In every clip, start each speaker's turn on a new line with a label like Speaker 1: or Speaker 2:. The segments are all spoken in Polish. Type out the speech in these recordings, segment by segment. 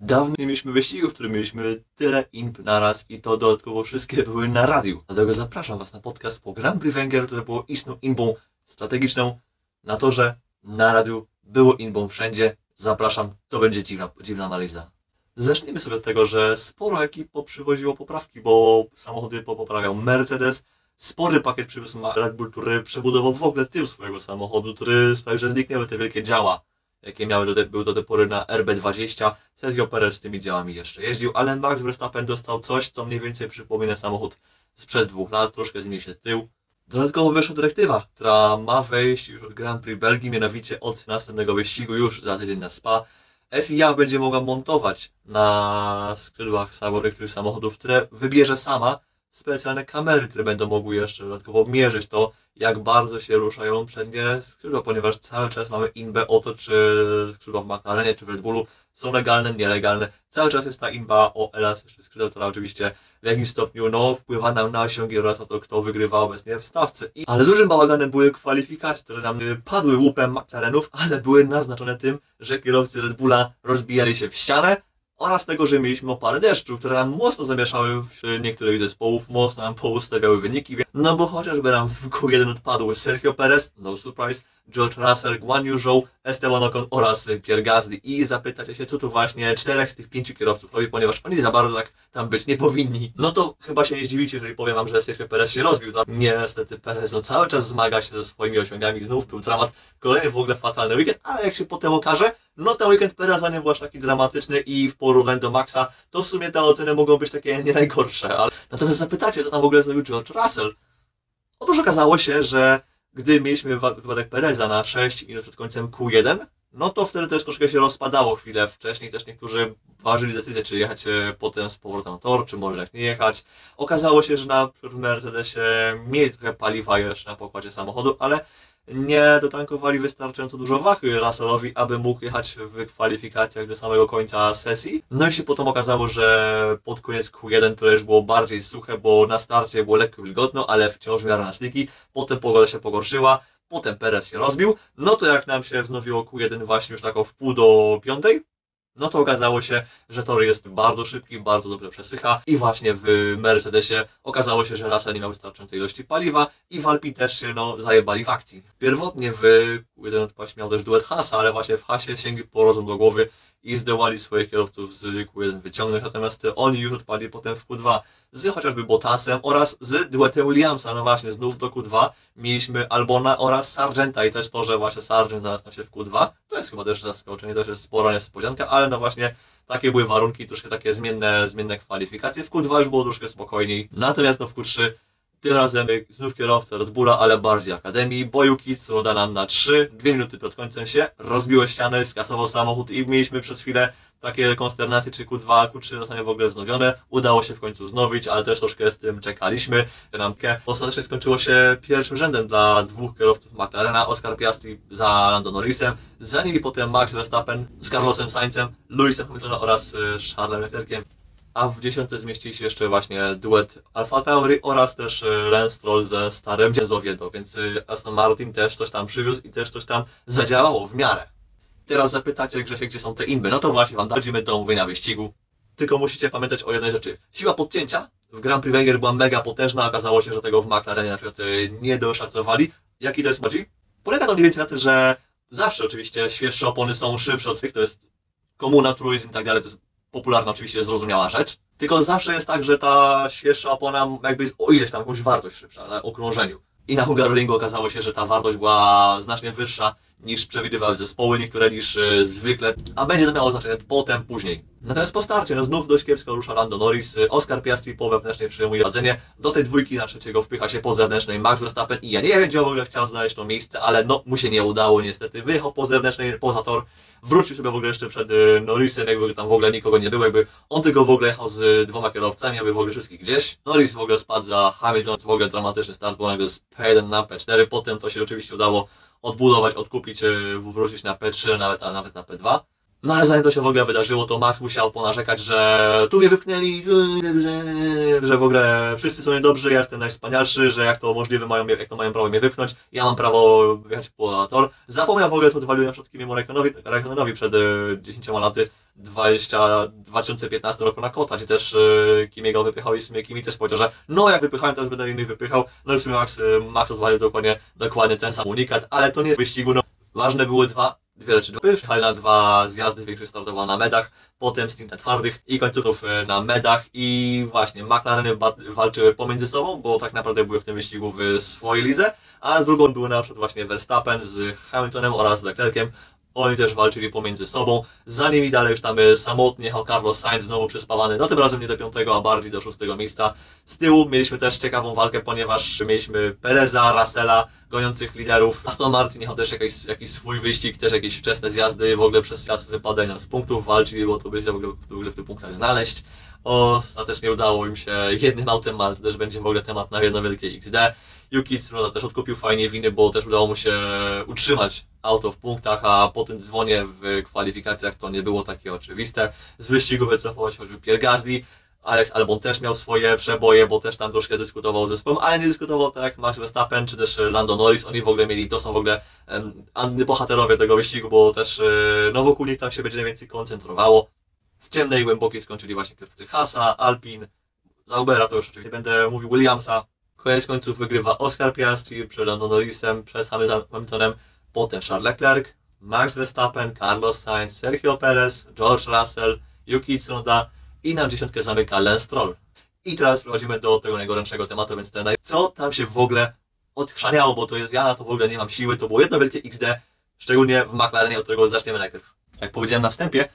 Speaker 1: Dawno nie mieliśmy wyścigów, w którym mieliśmy tyle imp naraz i to dodatkowo wszystkie były na radiu. Dlatego zapraszam Was na podcast po Grand Prix Węgier, które było istną imbą strategiczną na torze, na radiu, było imbą wszędzie. Zapraszam, to będzie dziwna, dziwna analiza. Zacznijmy sobie od tego, że sporo ekip poprzywoziło poprawki, bo samochody popoprawiał Mercedes, spory pakiet przywiózł Red Bull, który przebudował w ogóle tył swojego samochodu, który sprawił, że zniknęły te wielkie działa, jakie miały do, były do tej pory na RB20. Sergio Perez z tymi działami jeszcze jeździł, ale Max Verstappen dostał coś, co mniej więcej przypomina samochód sprzed dwóch lat, troszkę zmienił się tył. Dodatkowo wyszła dyrektywa, która ma wejść już od Grand Prix Belgii, mianowicie od następnego wyścigu już za tydzień na Spa. FIA będzie mogła montować na skrzydłach samo- niektórych samochodów, które wybierze sama specjalne kamery, które będą mogły jeszcze dodatkowo mierzyć to, jak bardzo się ruszają przednie skrzydła, ponieważ cały czas mamy inbę o to, czy skrzydła w McLarenie, czy w Red Bullu są legalne, nielegalne. Cały czas jest ta inba o elastycznych skrzydłach, która oczywiście w jakimś stopniu no, wpływa nam na osiągi oraz na to, kto wygrywa obecnie w stawce. I, ale dużym bałaganem były kwalifikacje, które nam y, padły łupem McLarenów, ale były naznaczone tym, że kierowcy Red Bulla rozbijali się w ścianę oraz tego, że mieliśmy opary deszczu, które nam mocno zamieszały w niektórych zespołów, mocno nam poustawiały wyniki. No bo chociażby nam w Q1 odpadły Sergio Perez, no surprise, George Russell, Guan Yu Zhou, Esteban Ocon oraz Pierre Gasly. I zapytacie się, co tu właśnie czterech z tych pięciu kierowców robi, ponieważ oni za bardzo tak tam być nie powinni. No to chyba się nie zdziwicie, jeżeli powiem wam, że Sergio Perez się rozbił. Tam niestety Perez no, cały czas zmaga się ze swoimi osiągami, znów był dramat. Kolejny w ogóle fatalny weekend, ale jak się potem okaże, no ten weekend Pereza nie był aż taki dramatyczny i w porównaniu do Maxa, to w sumie te oceny mogą być takie nie najgorsze. Ale... Natomiast zapytacie, co tam w ogóle zrobił George Russell. Otóż okazało się, że gdy mieliśmy wypadek Pereza na 6 minut przed końcem Q1, no to wtedy też troszkę się rozpadało chwilę wcześniej. Też niektórzy ważyli decyzję, czy jechać e, potem z powrotem na tor, czy może jak nie jechać. Okazało się, że na przykład w Mercedesie mieli trochę paliwa jeszcze na pokładzie samochodu, ale nie dotankowali wystarczająco dużo wachy Russellowi, aby mógł jechać w kwalifikacjach do samego końca sesji. No i się potem okazało, że pod koniec Q1 to już było bardziej suche, bo na starcie było lekko wilgotno, ale wciąż w miarę na styki. Potem pogoda się pogorszyła, potem Perez się rozbił. No to jak nam się wznowiło Q1 właśnie już tak o wpół do piątej, no to okazało się, że tor jest bardzo szybki, bardzo dobrze przesycha i właśnie w Mercedesie okazało się, że Russell nie miał wystarczającej ilości paliwa i w Alpine też się no, zajebali w akcji. Pierwotnie w Q1 odpaść miał też duet Hasa, ale właśnie w Hasie sięgli po rozum do głowy i zdołali swoich kierowców z Q1 wyciągnąć, natomiast oni już odpadli potem w Q2 z chociażby Bottasem oraz z duetem Williamsa. No właśnie, znów do Q2 mieliśmy Albona oraz Sargenta i też to, że właśnie Sargent znalazł się w Q2, to jest chyba też zaskoczenie, to jest spora niespodzianka, ale no właśnie takie były warunki, troszkę takie zmienne, zmienne kwalifikacje. W Q2 już było troszkę spokojniej, natomiast no w Q3 tym razem znów kierowca Red Bulla, ale bardziej Akademii. Boju Kitsu da nam na 3, 2 minuty przed końcem się, rozbiło ścianę, skasował samochód i mieliśmy przez chwilę takie konsternacje, czy Q2, Q3 zostanie w ogóle wznowione. Udało się w końcu znowić, ale też troszkę z tym czekaliśmy. Ramkę. Ostatecznie skończyło się pierwszym rzędem dla dwóch kierowców McLarena, Oscar Piastri za Lando Norrisem, za nimi potem Max Verstappen z Carlosem Sainzem, Lewisem Hamiltonem oraz y, Charlesem Leclerciem a w dziesiątce zmieścili się jeszcze właśnie duet Alfa Tauri oraz też y, Lance Stroll ze starym Zowiedo, więc y, Aston Martin też coś tam przywiózł i też coś tam zadziałało w miarę. Teraz zapytacie Grzesie, gdzie są te imby, no to właśnie wam dadzimy do omówienia wyścigu. Tylko musicie pamiętać o jednej rzeczy. Siła podcięcia w Grand Prix Węgier była mega potężna, okazało się, że tego w McLarenie na przykład y, nie doszacowali. Jaki to jest chodzi? Polega to mniej więcej na tym, że zawsze oczywiście świeższe opony są szybsze od tych, to jest komuna, truizm i tak dalej, to jest popularna, oczywiście zrozumiała rzecz. Tylko zawsze jest tak, że ta świeższa opona jakby jest o ileś tam jakąś wartość szybsza na okrążeniu. I na Hungaroringu okazało się, że ta wartość była znacznie wyższa niż przewidywały zespoły, niektóre niż e, zwykle, a będzie to miało znaczenie potem, później. Natomiast po starcie, no znów dość kiepsko rusza Lando Norris, e, Oscar Piastri po wewnętrznej przejmuje radzenie, do tej dwójki na trzeciego wpycha się po zewnętrznej Max Verstappen i ja nie wiem, gdzie w ogóle chciał znaleźć to miejsce, ale no mu się nie udało niestety, wyjechał po zewnętrznej, poza tor, wrócił sobie w ogóle jeszcze przed e, Norrisem, jakby tam w ogóle nikogo nie było, jakby on tylko w ogóle jechał z dwoma kierowcami, jakby w ogóle wszystkich gdzieś. Norris w ogóle spadł za Hamilton, w ogóle dramatyczny start, bo nagle z P1 na P4, potem to się oczywiście udało odbudować, odkupić, e, wrócić na P3, nawet, a nawet na P2. No ale zanim to się w ogóle wydarzyło, to Max musiał ponarzekać, że tu mnie wypchnęli, e, że, że w ogóle wszyscy są niedobrzy, ja jestem najwspanialszy, że jak to możliwe mają, jak to mają prawo mnie wypchnąć, ja mam prawo wyjechać po tor. Zapomniał w ogóle, co odwalił na przykład Kimiemu Raikkonowi przed e, 10 laty, 20, 2015 roku na Kota, gdzie też yy, Kimiego wypychał i w sumie Kimi też powiedział, że no jak wypychałem, to będę innych wypychał. No i w sumie Max, yy, Max odwalił dokładnie, dokładnie ten sam unikat, ale to nie jest wyścigu, no ważne były dwa, dwie rzeczy. Przyjechali na dwa zjazdy, większość startowała na medach, potem stint na twardych i końcówków yy, na medach i właśnie McLareny walczyły pomiędzy sobą, bo tak naprawdę były w tym wyścigu w swojej lidze, a z drugą były na przykład właśnie Verstappen z Hamiltonem oraz Leclerciem, oni też walczyli pomiędzy sobą. Za nimi dalej już tam y, samotnie jechał Carlos Sainz, znowu przyspawany, no tym razem nie do piątego, a bardziej do szóstego miejsca. Z tyłu mieliśmy też ciekawą walkę, ponieważ mieliśmy Pereza, Russella, goniących liderów. Aston Martin jechał też jakiś, jakiś swój wyścig, też jakieś wczesne zjazdy, w ogóle przez jazd wypadania z punktów walczyli, bo to by się w ogóle, w ogóle w tych punktach znaleźć. Ostatecznie udało im się jednym autem, ale to też będzie w ogóle temat na jedno wielkie XD. Yuki Tsunoda też odkupił fajnie winy, bo też udało mu się utrzymać auto w punktach, a po tym dzwonie w kwalifikacjach to nie było takie oczywiste. Z wyścigu wycofał się choćby Pierre Gasly, Alex Albon też miał swoje przeboje, bo też tam troszkę dyskutował z zespołem, ale nie dyskutował tak jak Max Verstappen czy też Lando Norris. Oni w ogóle mieli, to są w ogóle um, bohaterowie tego wyścigu, bo też e, no wokół nich tam się będzie najwięcej koncentrowało. W ciemnej, głębokiej skończyli właśnie kierowcy Hasa, Alpin, Zaubera to już oczywiście będę mówił Williamsa. Koniec końców wygrywa Oscar Piastri przed Lando Norrisem, przed Hamiltonem, potem Charles Leclerc, Max Verstappen, Carlos Sainz, Sergio Perez, George Russell, Yuki Tsunoda i na dziesiątkę zamyka Lance Stroll. I teraz przechodzimy do tego najgorętszego tematu, więc ten, co tam się w ogóle odchrzaniało, bo to jest ja na to w ogóle nie mam siły, to było jedno wielkie XD, szczególnie w McLarenie, od którego zaczniemy najpierw. Jak powiedziałem na wstępie,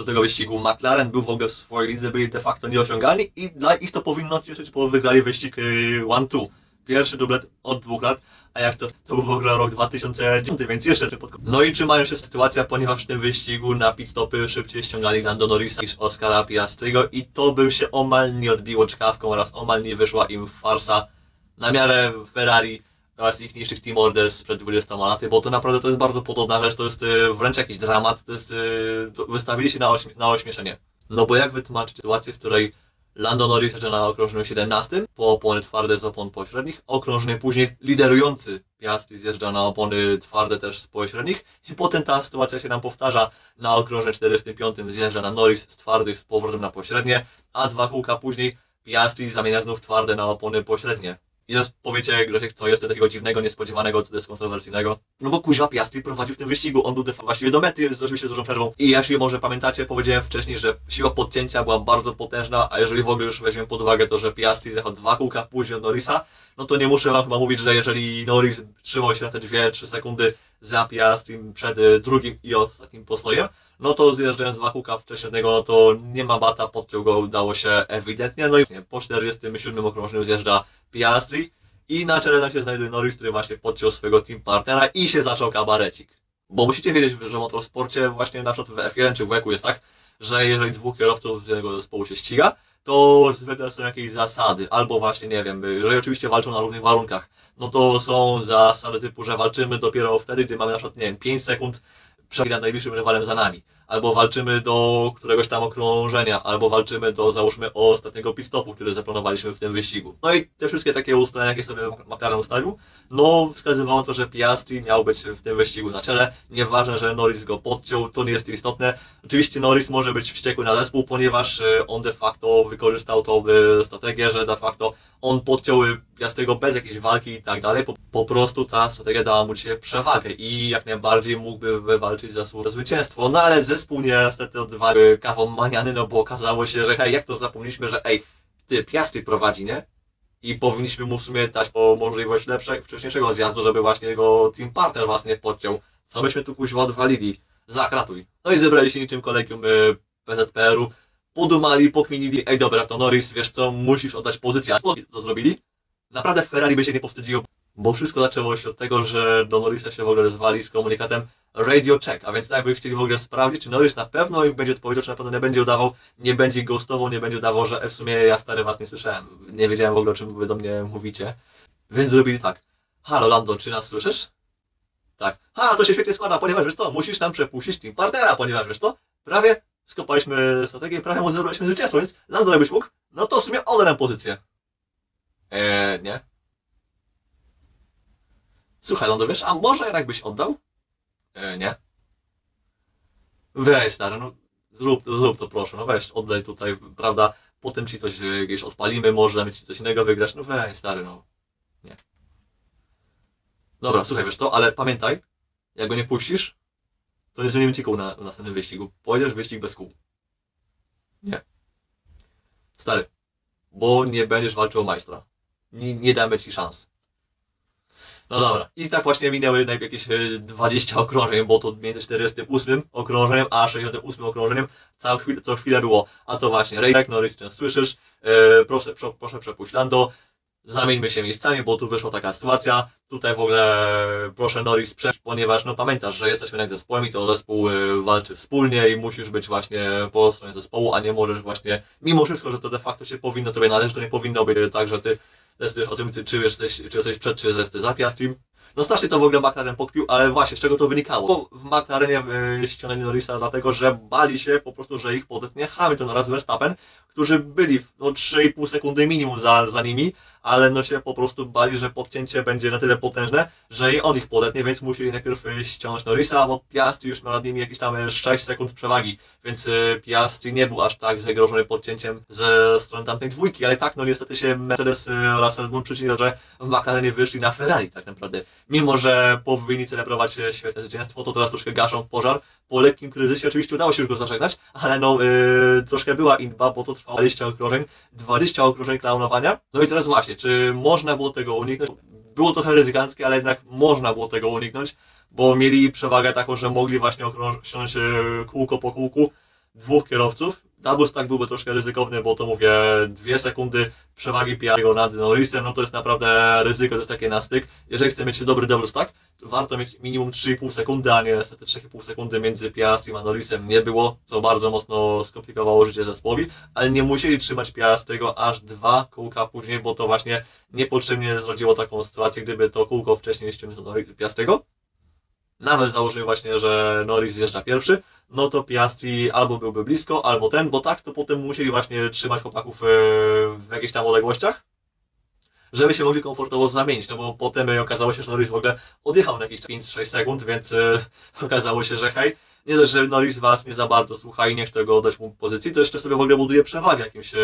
Speaker 1: do tego wyścigu McLaren był w ogóle w swojej lidze, byli de facto nieosiągalni i dla ich to powinno cieszyć, bo wygrali wyścig 1-2. Pierwszy dublet od dwóch lat, a jak to, to był w ogóle rok 2010, więc jeszcze pod... No i trzymają się sytuacja, ponieważ w tym wyścigu na pit stopy szybciej ściągali Lando Norrisa niż Oscara Piastriego i to by się omal nie odbiło czkawką oraz omal nie wyszła im farsa na miarę Ferrari oraz ich niższych team orders sprzed 20 laty, bo to naprawdę to jest bardzo podobna rzecz, to jest y, wręcz jakiś dramat, to jest, y, wystawili się na, ośmie na ośmieszenie. No bo jak wytłumaczyć sytuację, w której Lando Norris jeżdża na okrążeniu 17 po opony twarde z opon pośrednich, okrążenie później liderujący Piastri zjeżdża na opony twarde też z pośrednich i potem ta sytuacja się nam powtarza na okrążeniu 45 zjeżdża na Norris z twardych z powrotem na pośrednie, a dwa kółka później Piastri zamienia znów twarde na opony pośrednie. I teraz powiecie, Grzesiek, co jest takiego dziwnego, niespodziewanego, co jest kontrowersyjnego? No bo kuźwa Piastri prowadził w tym wyścigu, on był właściwie do mety z oczywiście z dużą przerwą. I jeśli może pamiętacie, powiedziałem wcześniej, że siła podcięcia była bardzo potężna, a jeżeli w ogóle już weźmiemy pod uwagę to, że Piastri jechał dwa kółka później od Norrisa, no to nie muszę wam chyba mówić, że jeżeli Norris trzymał się na te 2-3 sekundy za Piastrim przed drugim i ostatnim postojem, no to zjeżdżając dwa kółka wcześniejszego, no to nie ma bata, podciął go udało się ewidentnie, no i po 47 okrążeniu zjeżdża Piastri i na czele tam się znajduje Norris, który właśnie podciął swojego team partnera i się zaczął kabarecik. Bo musicie wiedzieć, że w motorsporcie właśnie na przykład w F1 czy w WEC-u jest tak, że jeżeli dwóch kierowców z jednego zespołu się ściga, to zwykle są jakieś zasady, albo właśnie, nie wiem, jeżeli oczywiście walczą na równych warunkach, no to są zasady typu, że walczymy dopiero wtedy, gdy mamy na przykład, nie wiem, 5 sekund przed najbliższym rywalem za nami albo walczymy do któregoś tam okrążenia, albo walczymy do, załóżmy, ostatniego pistopu, który zaplanowaliśmy w tym wyścigu. No i te wszystkie takie ustalenia, jakie sobie McLaren ustalił, no wskazywało to, że Piastri miał być w tym wyścigu na czele. Nieważne, że Norris go podciął, to nie jest istotne. Oczywiście Norris może być wściekły na zespół, ponieważ e, on de facto wykorzystał tą e, strategię, że de facto on podciął Piastriego bez jakiejś walki i tak dalej. Po, po prostu ta strategia dała mu dzisiaj przewagę i jak najbardziej mógłby wywalczyć za zwycięstwo. No ale ze zespół niestety odwalił kawą maniany, no bo okazało się, że hej, jak to zapomnieliśmy, że ej, ty, Piastri prowadzi, nie? I powinniśmy mu w sumie dać o możliwość lepszego, wcześniejszego zjazdu, żeby właśnie jego team partner właśnie podciął. Co byśmy tu kuźwa odwalili? Zakratuj. No i zebrali się niczym kolegium y, PZPR-u, podumali, pokminili, ej dobra, to Norris, wiesz co, musisz oddać pozycję. A to zrobili? Naprawdę Ferrari by się nie powstydziło, bo wszystko zaczęło się od tego, że do Norrisa się w ogóle zwali z komunikatem radio check, a więc tak jakby chcieli w ogóle sprawdzić, czy Norris na pewno im będzie odpowiedział, czy na pewno nie będzie udawał, nie będzie ghostował, nie będzie udawał, że w sumie ja stary was nie słyszałem, nie wiedziałem w ogóle o czym wy do mnie mówicie, więc zrobili tak. Halo Lando, czy nas słyszysz? Tak. Ha, to się świetnie składa, ponieważ wiesz co, musisz nam przepuścić team partnera, ponieważ wiesz co, prawie skopaliśmy strategię, prawie mu zebraliśmy zwycięstwo, więc Lando jakbyś mógł, no to w sumie oddam pozycję. Eee, nie. Słuchaj, Lando, wiesz, a może jednak byś oddał? E, nie. Weź, stary, no zrób, zrób to proszę, no weź, oddaj tutaj, prawda, potem ci coś e, jakieś odpalimy, może damy ci coś innego wygrać, no weź, stary, no. Nie. Dobra, słuchaj, wiesz co, ale pamiętaj, jak go nie puścisz, to nie zmienimy ci kół na, na następnym wyścigu. Pojedziesz wyścig bez kół. Nie. Stary, bo nie będziesz walczył o majstra. Nie, nie damy ci szans. No dobra. I tak właśnie minęły najpierw jakieś e, 20 okrążeń, bo to między 48 okrążeniem a 68 okrążeniem co chwilę, co chwilę było. A to właśnie Rejek, Norris, słyszysz? E, proszę, pro, proszę przepuść Lando. Zamieńmy się miejscami, bo tu wyszła taka sytuacja. Tutaj w ogóle proszę Norris przejść, ponieważ no pamiętasz, że jesteśmy jak zespołem i to zespół e, walczy wspólnie i musisz być właśnie po stronie zespołu, a nie możesz właśnie, mimo wszystko, że to de facto się powinno tobie należeć, to nie powinno być tak, że ty decydujesz o tym, ty, czy, jesteś, czy jesteś przed, czy jesteś za. No strasznie to w ogóle McLaren pokpił, ale właśnie z czego to wynikało? Bo w McLarenie y, ściągnęli Norrisa dlatego, że bali się po prostu, że ich podetnie Hamilton oraz Verstappen, którzy byli no 3,5 sekundy minimum za, za nimi, ale no się po prostu bali, że podcięcie będzie na tyle potężne, że i on ich podetnie, więc musieli najpierw y, ściągnąć Norrisa, bo Piastri już miał nad nimi jakieś tam y, 6 sekund przewagi, więc Piastri nie był aż tak zagrożony podcięciem ze strony tamtej dwójki, ale tak, no niestety się Mercedes oraz Red że w McLarenie wyszli na Ferrari tak naprawdę. Mimo, że powinni celebrować e, świetne zwycięstwo, to teraz troszkę gaszą pożar. Po lekkim kryzysie oczywiście udało się już go zażegnać, ale no yy, troszkę była inba, bo to trwało 20 okrążeń, 20 okrążeń klaunowania. No i teraz właśnie, czy można było tego uniknąć? Było trochę ryzykanckie, ale jednak można było tego uniknąć, bo mieli przewagę taką, że mogli właśnie okrążyć e, kółko po kółku dwóch kierowców. Double stack byłby troszkę ryzykowny, bo to mówię, dwie sekundy przewagi Piago nad Norrisem, no to jest naprawdę ryzyko, to jest takie na styk. Jeżeli chcemy mieć dobry double stack, to warto mieć minimum 3,5 sekundy, a nie niestety 3,5 sekundy między Piastrim a Norrisem nie było, co bardzo mocno skomplikowało życie zespołowi, ale nie musieli trzymać Piastriego aż dwa kółka później, bo to właśnie niepotrzebnie zrodziło taką sytuację, gdyby to kółko wcześniej ściągnął Piastriego, nawet założył właśnie, że Norris zjeżdża pierwszy, no to Piastri albo byłby blisko, albo ten, bo tak to potem musieli właśnie trzymać chłopaków e, w jakichś tam odległościach, żeby się mogli komfortowo zamienić, no bo potem okazało się, że Norris w ogóle odjechał na jakieś 5-6 sekund, więc e, okazało się, że hej, nie dość, że Norris was nie za bardzo słucha i nie chce go oddać mu pozycji, to jeszcze sobie w ogóle buduje przewagę jakimś, e,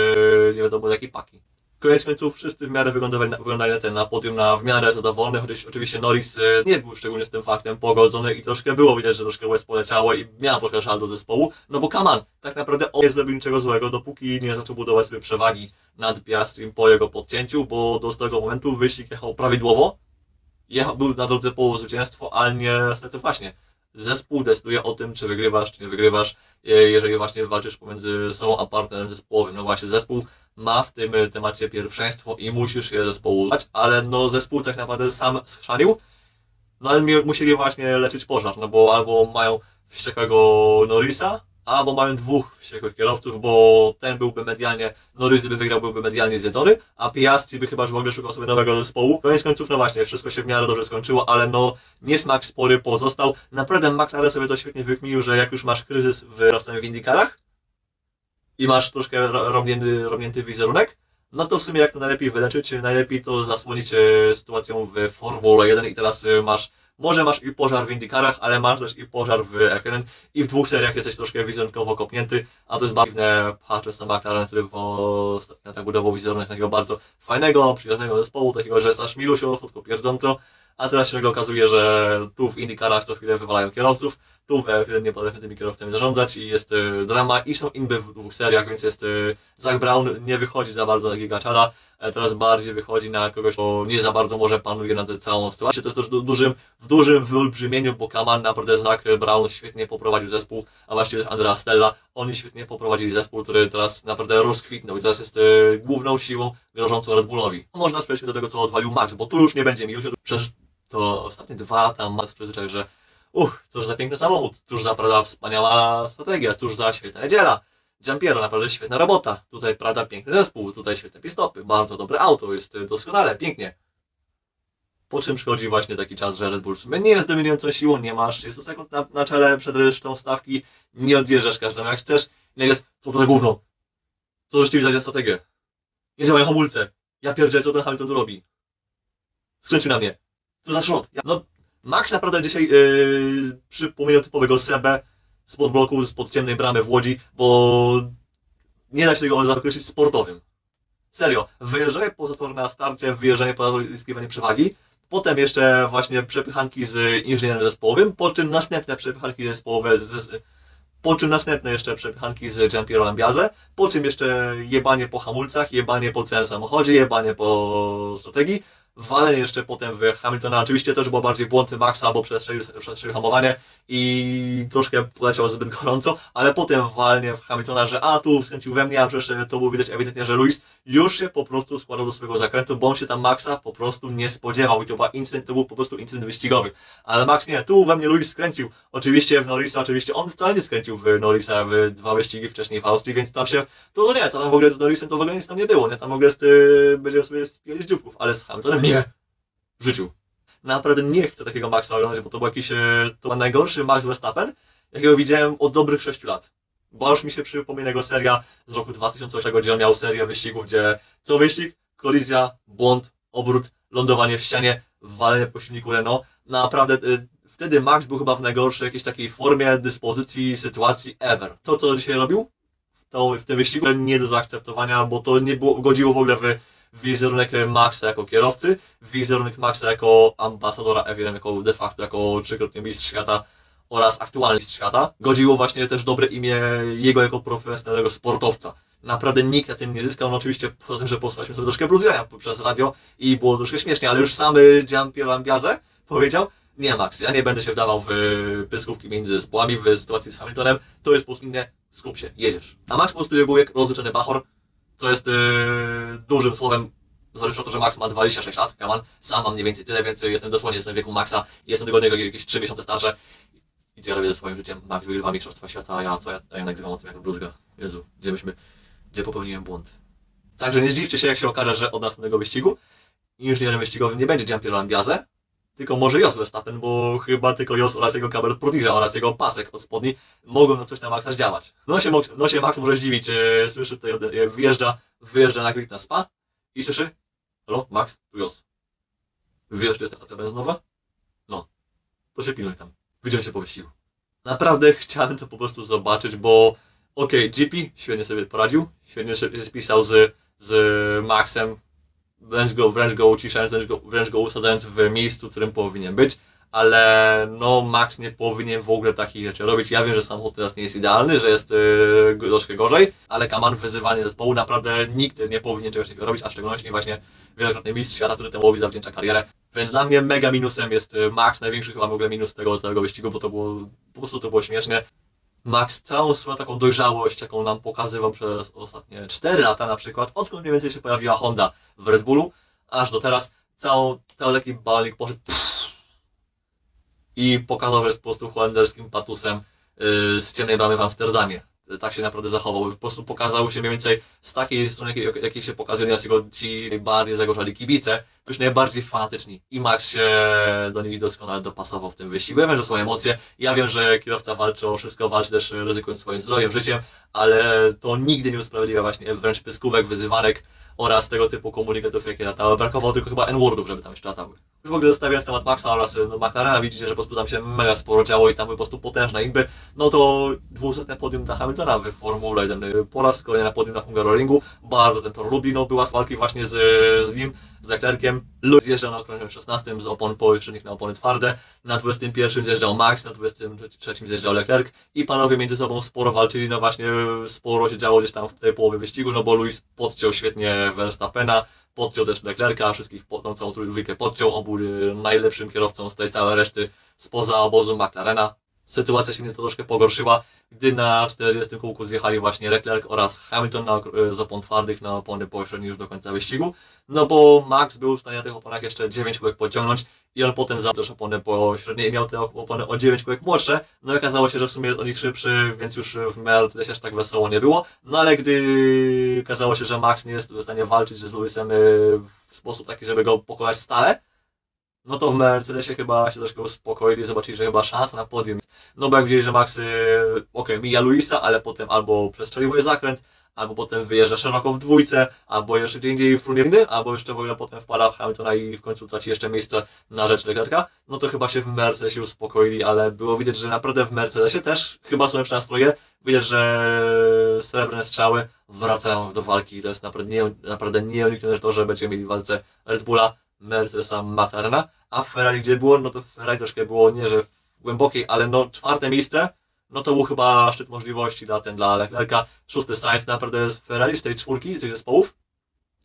Speaker 1: nie wiadomo jakiej paki. Koniec końców wszyscy w miarę wyglądali na, wyglądali na ten na podium na w miarę zadowolony, chociaż oczywiście Norris e, nie był szczególnie z tym faktem pogodzony i troszkę było widać, że troszkę łez poleciało i miał trochę żal do zespołu, no bo Kaman tak naprawdę on nie zrobił niczego złego, dopóki nie zaczął budować sobie przewagi nad Piastrim po jego podcięciu, bo do tego momentu wyścig jechał prawidłowo, jechał, był na drodze po zwycięstwo, ale niestety właśnie zespół decyduje o tym, czy wygrywasz, czy nie wygrywasz, e, jeżeli właśnie walczysz pomiędzy sobą a partnerem zespołowym. No właśnie, zespół ma w tym e, temacie pierwszeństwo i musisz je zespołu dać, ale no zespół tak naprawdę sam schrzanił, no ale musieli właśnie leczyć pożar, no bo albo mają wściekłego Norrisa, albo mają dwóch wściekłych kierowców, bo ten byłby medialnie, Norris by wygrał, byłby medialnie zjedzony, a Piastri by chyba już w ogóle szukał sobie nowego zespołu. Koniec końców, no właśnie, wszystko się w miarę dobrze skończyło, ale no niesmak spory pozostał. Naprawdę McLaren sobie to świetnie wykminił, że jak już masz kryzys w kierowcami w Indykarach i masz troszkę ro- romnięty, romnięty wizerunek, no to w sumie jak to najlepiej wyleczyć, najlepiej to zasłonić e, sytuacją w Formule 1 i teraz e, masz, może masz i pożar w Indykarach, ale masz też i pożar w F1 i w dwóch seriach jesteś troszkę wizerunkowo kopnięty, a to jest bardzo dziwne, patrząc na McLaren, który w ostatnio tak budował wizerunek takiego bardzo fajnego, przyjaznego zespołu, takiego, że jest aż milusio, słodko pierdząco, a teraz się okazuje, że tu w Indykarach co chwilę wywalają kierowców, tu w F1 nie potrafią tymi kierowcami zarządzać i jest y, drama i są inby w dwóch seriach, więc jest y, Zach Brown nie wychodzi za bardzo na gigaczara, e, teraz bardziej wychodzi na kogoś, kto nie za bardzo może panuje nad całą sytuacją. To jest też du- dużym, w dużym wyolbrzymieniu, bo Kaman naprawdę Zach Brown świetnie poprowadził zespół, a właściwie Andrea Stella, oni świetnie poprowadzili zespół, który teraz naprawdę rozkwitnął i teraz jest główną siłą grożącą Red Bullowi. Można sprzeć do tego, co odwalił Max, bo tu już nie będzie mi przez to ostatnie dwa lata Max przyzwyczaił, że uch, cóż za piękny samochód, cóż za prawda wspaniała strategia, cóż za świetna niedziela. Giampiero, naprawdę świetna robota. Tutaj, prawda, piękny zespół, tutaj świetne pistopy, bardzo dobre auto, jest doskonale, pięknie. Po czym przychodzi właśnie taki czas, że Red Bull w sumie nie jest dominującą siłą, nie masz 30 sekund na, na czele przed resztą stawki, nie odjeżdżasz każdemu jak chcesz, i jest, co to za gówno? Co żeście za strategię? Nie działają hamulce. Ja pierdzielę, co ten Hamilton tu robi. Skręcił na mnie. Co za szrot. Ja, no, Max naprawdę dzisiaj yy, przypomniał typowego Sebę. spod bloku, spod ciemnej bramy w Łodzi, bo nie da się tego zakreślić sportowym. Serio, wyjeżdżanie poza tor na starcie, wyjeżdżanie poza tor zyskiwanie przewagi, potem jeszcze właśnie przepychanki z inżynierem zespołowym, po czym następne przepychanki zespołowe z, po czym następne jeszcze przepychanki z Jean-Pierre Lambiazę, po czym jeszcze jebanie po hamulcach, jebanie po całym samochodzie, jebanie po strategii, walenie jeszcze potem w Hamiltona. Oczywiście też było bardziej błąd Maxa, bo przestrzelił, przestrzelił hamowanie i troszkę poleciał zbyt gorąco, ale potem walnie w Hamiltona, że a tu skręcił we mnie, a przecież to było widać ewidentnie, że Luis już się po prostu składał do swojego zakrętu, bo on się tam Maxa po prostu nie spodziewał i to, była incydent, to był po prostu incydent wyścigowy. Ale Max nie, tu we mnie Luis skręcił. Oczywiście w Norrisa, oczywiście on wcale nie skręcił w Norrisa w dwa wyścigi wcześniej w Austrii, więc tam się, to no nie, to tam w ogóle z Norrisem to w ogóle nic tam nie było, nie? Tam w ogóle z, yy, będzie sobie spijali z dzióbków, ale z Hamiltonem nie. W życiu. Naprawdę nie chcę takiego Maxa oglądać, bo to był jakiś, e, to był najgorszy Max Verstappen, jakiego widziałem od dobrych 6 lat. Bo aż mi się przypomina jego seria z roku 2008, gdzie on miał serię wyścigów, gdzie co wyścig, kolizja, błąd, obrót, lądowanie w ścianie, walenie po silniku Renault. Naprawdę y, wtedy Max był chyba w najgorszej jakiejś takiej formie, dyspozycji, sytuacji ever. To, co dzisiaj robił to, w tym wyścigu, nie do zaakceptowania, bo to nie było, godziło w ogóle w wizerunek Maxa jako kierowcy, wizerunek Maxa jako ambasadora F1, jako de facto jako trzykrotny mistrz świata oraz aktualny mistrz świata. Godziło właśnie też dobre imię jego jako profesjonalnego sportowca. Naprawdę nikt na tym nie zyskał. No oczywiście poza tym, że posłuchaliśmy sobie troszkę bluzjania przez radio i było troszkę śmiesznie, ale już samy Giampiero Lambiase powiedział, nie Max, ja nie będę się wdawał w pyskówki między zespołami w sytuacji z Hamiltonem, to jest po prostu nie, skup się, jedziesz. A Max po prostu był jak rozliczony bachor, co jest yy, dużym słowem, zależy to, że Max ma 26 lat, Kaman, sam mam mniej więcej tyle, więc jestem dosłownie jestem w wieku Maxa, jestem do niego jakieś 3 miesiące starszy. I co ja robię ze swoim życiem? Max wygrywa Mistrzostwa Świata, a ja co? Ja, ja nagrywam o tym jako bluzga. Jezu, gdzie myśmy, gdzie popełniłem błąd. Także nie zdziwcie się, jak się okaże, że od następnego wyścigu inżynierem wyścigowym nie będzie Giampiero Lambiase, tylko może Jos Verstappen, bo chyba tylko Jos oraz jego kabel Protija oraz jego pasek od spodni mogą na coś na Maxa zdziałać. No się, no się Max może zdziwić, e, słyszy tutaj, e, wyjeżdża, wyjeżdża na grid na spa i słyszy, halo, Max, tu Jos. Wiesz, że jest ta stacja benzynowa? No, to się pilnuj tam. Widzimy się po wyścigu. Naprawdę chciałem to po prostu zobaczyć, bo okej, okay, GP świetnie sobie poradził, świetnie się spisał z, z Maxem, wręcz go, wręcz go uciszając, wręcz go, wręcz go usadzając w miejscu, w którym powinien być, ale no Max nie powinien w ogóle takich rzeczy robić. Ja wiem, że samochód teraz nie jest idealny, że jest yy, troszkę gorzej, ale Kaman wyzywanie zespołu naprawdę nikt nie powinien czegoś takiego robić, a w szczególności właśnie wielokrotny mistrz świata, który temu zawdzięcza karierę. Więc dla mnie mega minusem jest y, Max, największy chyba w ogóle minus tego całego wyścigu, bo to było, po prostu to było śmieszne. Max całą swoją taką dojrzałość, jaką nam pokazywał przez ostatnie 4 lata na przykład, odkąd mniej więcej się pojawiła Honda w Red Bullu, aż do teraz, całą, cały taki balnik poszedł pff, i pokazał, że jest po prostu holenderskim patusem yy, z ciemnej bramy w Amsterdamie tak się naprawdę zachował. Po prostu pokazał się mniej więcej z takiej strony, jakiej, jakiej się pokazuje nas jego ci bardziej zagorzali kibice, już najbardziej fanatyczni. I Max się do nich doskonale dopasował w tym wyścigu. Ja wiem, że są emocje, ja wiem, że kierowca walczy o wszystko, walczy też ryzykując swoim zdrowiem, życiem, ale to nigdy nie usprawiedliwia właśnie wręcz pyskówek, wyzywanek, oraz tego typu komunikatów, jakie latały. Brakowało tylko chyba N-wordów, żeby tam jeszcze latały. Już w ogóle zostawiając temat Maxa oraz no, McLarena, widzicie, że po prostu tam się mega sporo działo i tam były po prostu potężne imby. No to 200 podium dla Hamiltona w Formule 1. Po raz kolejny na podium na Hungaroringu. Bardzo ten tor lubi. No była walki właśnie z, z nim, z Leclerciem. Lewis zjeżdżał na okrążeniu 16 z opon powietrznych na opony twarde. Na 21 zjeżdżał Max, na 23 zjeżdżał Leclerc i panowie między sobą sporo walczyli. No właśnie sporo się działo gdzieś tam w tej połowie wyścigu, no bo Luis podciął świetnie Verstappena, podciął też Leclerca, wszystkich, tą całą trójkę podciął, y, najlepszym kierowcą z tej całej reszty spoza obozu McLarena. Sytuacja się nieco troszkę pogorszyła, gdy na 40 kółku zjechali właśnie Leclerc oraz Hamilton na, y, z opon twardych na opony pośrednie już do końca wyścigu, no bo Max był w stanie na tych oponach jeszcze 9 kółek podciągnąć i on potem zabrał też opony pośrednie i miał te opony o 9 kółek młodsze, no i okazało się, że w sumie jest o nich szybszy, więc już w się aż tak wesoło nie było, no ale gdy okazało się, że Max nie jest w stanie walczyć z Lewisem y, w sposób taki, żeby go pokonać stale, no to w Mercedesie chyba się troszkę uspokoili, zobaczyli, że chyba szansa na podium. No bo jak widzieli, że Max, yy, okej, mija Luisa, ale potem albo przestrzeliwuje zakręt, albo potem wyjeżdża szeroko w dwójce, albo jeszcze gdzie indziej fruniewny, albo jeszcze w ogóle potem wpada w Hamiltona i w końcu traci jeszcze miejsce na rzecz Leclerca, no to chyba się w Mercedesie uspokoili, ale było widać, że naprawdę w Mercedesie też chyba są lepsze nastroje. Widać, że srebrne strzały wracają do walki. To jest naprawdę, nie, naprawdę nieuniknione to, że będziemy mieli w walce Red Bulla, Mercedesa, McLarena, a w Ferrari gdzie było, no to w Ferrari troszkę było nie, że głębokiej, ale no czwarte miejsce, no to był chyba szczyt możliwości dla ten, dla Leclerca. Szósty Sainz, naprawdę z Ferrari, z tej czwórki, z tych zespołów,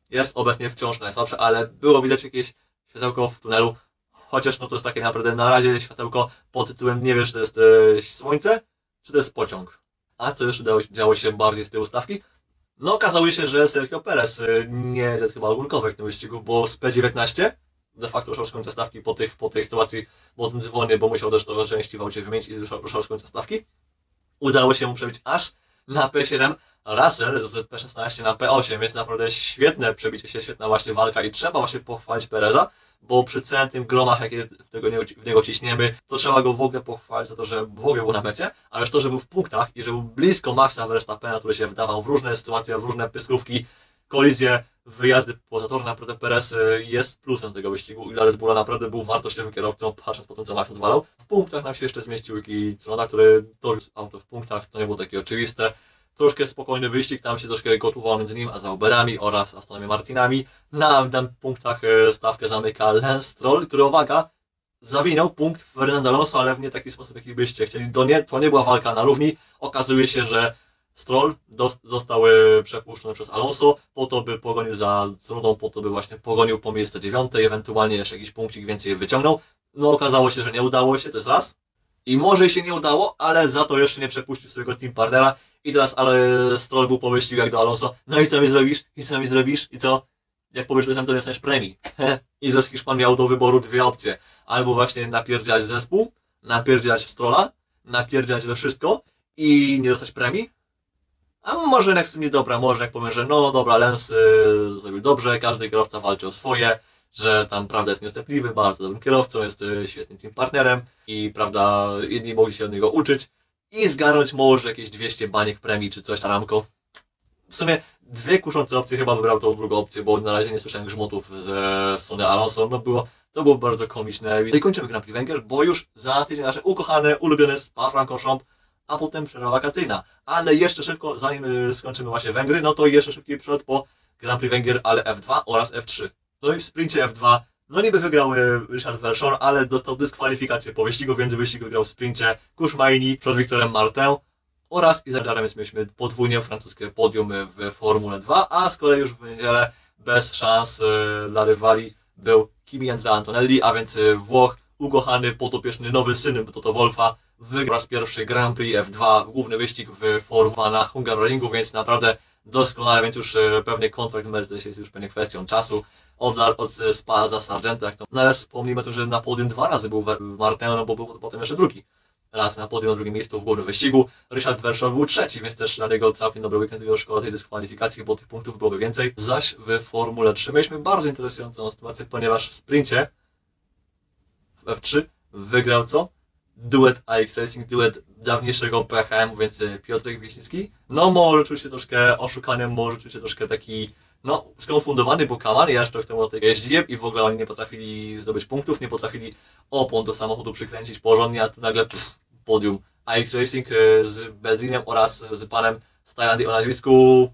Speaker 1: jest obecnie wciąż najsłabsze, ale było widać jakieś światełko w tunelu, chociaż no to jest takie naprawdę na razie światełko pod tytułem nie wiesz, czy to jest e, słońce, czy to jest pociąg. A co jeszcze działo się bardziej z tej ustawki? No okazało się, że Sergio Perez e, nie zjadł chyba ogólkowe w tym wyścigu, bo z P19 de facto ruszał z końca stawki po, tych, po tej sytuacji, po tym dzwonie, bo musiał też to części w aucie wymienić i ruszał, ruszał z końca stawki. Udało się mu przebić aż na P7 Russell z P16 na P8, więc naprawdę świetne przebicie się, świetna właśnie walka i trzeba właśnie pochwalić Pereza, bo przy całym tym gromach, jakie w, tego, nie- w niego ciśniemy, to trzeba go w ogóle pochwalić za to, że w ogóle był na mecie, ale to, że był w punktach i że był blisko Maxa Verstappena, który się wdawał w różne sytuacje, w różne pyskówki, kolizje, wyjazdy poza tor, naprawdę Perez jest plusem tego wyścigu i Red Bulla naprawdę był wartościowym kierowcą, patrząc po tym, co Max odwalał. W punktach nam się jeszcze zmieścił Yuki Tsunoda, który dowiózł auto w punktach, to nie było takie oczywiste. Troszkę spokojny wyścig, tam się troszkę gotował między nim a Zauberami oraz Astonami Martinami. Na na punktach y, stawkę zamyka Lance Stroll, który, uwaga, zawinął punkt Fernando Alonso, ale w nie taki sposób, jaki byście chcieli. To nie, to nie była walka na równi. Okazuje się, że Stroll został e, przepuszczony przez Alonso po to, by pogonił za Cunodą, po to, by właśnie pogonił po miejsce dziewiąte, ewentualnie jeszcze jakiś punkcik więcej wyciągnął. No okazało się, że nie udało się, to jest raz. I może się nie udało, ale za to jeszcze nie przepuścił swojego team partnera. I teraz ale Stroll był po jak do Alonso. No i co mi zrobisz? I co mi zrobisz? I co? Jak powiesz tam, to dostaniesz premii. I teraz Hiszpan miał do wyboru dwie opcje. Albo właśnie napierdzielać zespół, napierdzielać w Strolla, napierdzielać we wszystko i nie dostać premii. A może jak w sumie dobra, może jak powiem, że no dobra, Lens y, zrobił dobrze, każdy kierowca walczy o swoje, że tam prawda jest nieustępliwy, bardzo dobrym kierowcą, jest y, świetnym team partnerem i prawda, jedni mogli się od niego uczyć i zgarnąć może jakieś 200 baniek premii czy coś, Aramco. W sumie dwie kuszące opcje, chyba wybrał tą drugą opcję, bo na razie nie słyszałem grzmotów ze strony Alonso, no było, to było bardzo komiczne. I kończymy Grand Prix Węgier, bo już za tydzień nasze ukochane, ulubione Spa-Francorchamps, a potem przerwa wakacyjna. Ale jeszcze szybko, zanim y, skończymy właśnie Węgry, no to jeszcze szybki przód po Grand Prix Węgier, ale F2 oraz F3. No i w sprincie F2, no niby wygrał y, Richard Verschoor, ale dostał dyskwalifikację po wyścigu, więc wyścig wygrał w sprincie Kuszmaini przed Wiktorem Martin oraz Izardarem, więc mieliśmy podwójnie francuskie podium w Formule 2, a z kolei już w niedzielę bez szans y, dla rywali był Kimi Andrea Antonelli, a więc Włoch, ukochany, potopieczny, nowy syn Toto Wolfa, wygrał raz pierwszy Grand Prix F2, główny wyścig w Formule na Hungaroringu, więc naprawdę doskonale, więc już e, pewnie kontrakt w Mercedesie jest już pewnie kwestią czasu. Od, od e, Spa za Sargento, jak to. No ale wspomnijmy że na podium dwa razy był w Martin, no bo był potem jeszcze drugi. Raz na podium, na drugim miejscu w głównym wyścigu. Richard Verschoor był trzeci, więc też dla niego całkiem dobry weekend, tylko szkoda tej dyskwalifikacji, bo tych punktów byłoby więcej. Zaś w Formule 3 mieliśmy bardzo interesującą sytuację, ponieważ w sprincie w F3 wygrał co? duet AX Racing, duet dawniejszego PHM, więc e, Piotrek Wieśnicki. No może czuł się troszkę oszukanym, może czuł się troszkę taki, no skonfundowany, bo Kaman, ja jeszcze temu do tego jeździłem i w ogóle oni nie potrafili zdobyć punktów, nie potrafili opon do samochodu przykręcić porządnie, a tu nagle pff, podium. AX Racing e, z Bedrinem oraz z panem z Tajlandii o nazwisku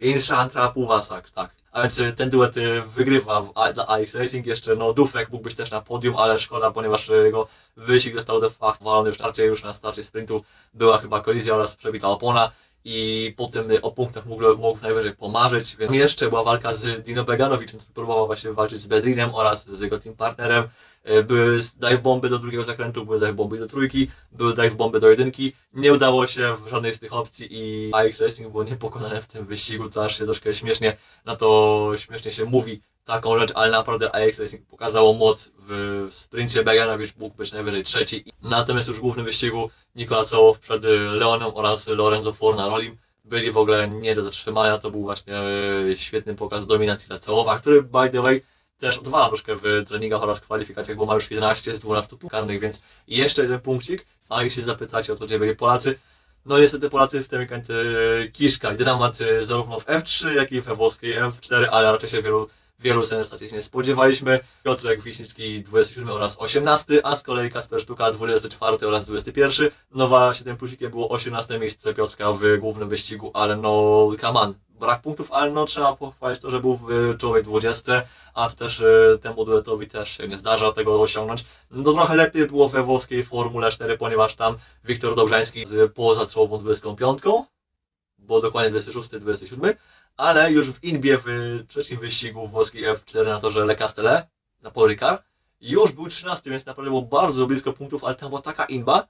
Speaker 1: Inshantra Puwasak, tak. A więc y, ten duet y, wygrywa w, dla AX Racing. Jeszcze no Dufrek mógł być też na podium, ale szkoda, ponieważ y, jego wyścig został de facto walony w starcie, już na starcie sprintu była chyba kolizja oraz przebita opona i po tym y, o punktach mógł, mógł najwyżej pomarzyć. Więc jeszcze była walka z Dino Beganowiczem, który próbował właśnie walczyć z Bedrinem oraz z jego team partnerem. Y, Były dive bomby do drugiego zakrętu, były dive bomby do trójki, były dive bomby do jedynki. Nie udało się w żadnej z tych opcji i AX Racing było niepokonane w tym wyścigu, to aż się troszkę śmiesznie na to śmiesznie się mówi taką rzecz, ale naprawdę AX Racing pokazało moc w sprincie. Beganowicz mógł być najwyżej trzeci. Natomiast już w głównym wyścigu Nikola Cołow przed Leonem oraz Lorenzo Fornarolim byli w ogóle nie do zatrzymania. To był właśnie e, świetny pokaz dominacji dla Cołowa, który by the way też odwala troszkę w treningach oraz kwalifikacjach, bo ma już 11 z 12 punktów karnych, więc jeszcze jeden punkcik. A jeśli zapytacie o to, gdzie byli Polacy, no niestety Polacy w tym weekend e, kiszka i dramat e, zarówno w F3, jak i we włoskiej F4, ale raczej się wielu, wielu sensacji nie spodziewaliśmy. Piotrek Wiśnicki 27 oraz 18, a z kolei Kasper Sztuka 24 oraz 21. Nowa 7 plusikiem było 18 miejsce Piotrka w głównym wyścigu, ale no on, brak punktów, ale no trzeba pochwalić to, że był w czołowej 20, a to też e, temu duetowi też się nie zdarza tego osiągnąć. No trochę lepiej było we włoskiej Formule 4, ponieważ tam Wiktor Dobrzański z pozaczołową 25, bo dokładnie 26, 27, ale już w Inbie w trzecim wyścigu włoskiej F4 na torze Le Castellet, na Paul już był 13, więc naprawdę było bardzo blisko punktów, ale tam była taka inba,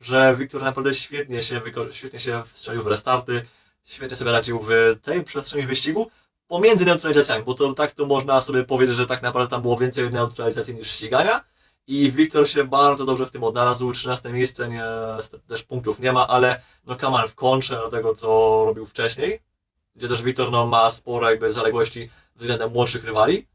Speaker 1: że Wiktor naprawdę świetnie się, świetnie się strzelił w restarty, świetnie sobie radził w tej przestrzeni wyścigu pomiędzy neutralizacjami, bo to tak to można sobie powiedzieć, że tak naprawdę tam było więcej neutralizacji niż ścigania. I Wiktor się bardzo dobrze w tym odnalazł, 13 miejsce, nie, też punktów nie ma, ale no Kamal w kontrze do tego, co robił wcześniej, gdzie też Wiktor no, ma spore jakby zaległości względem młodszych rywali,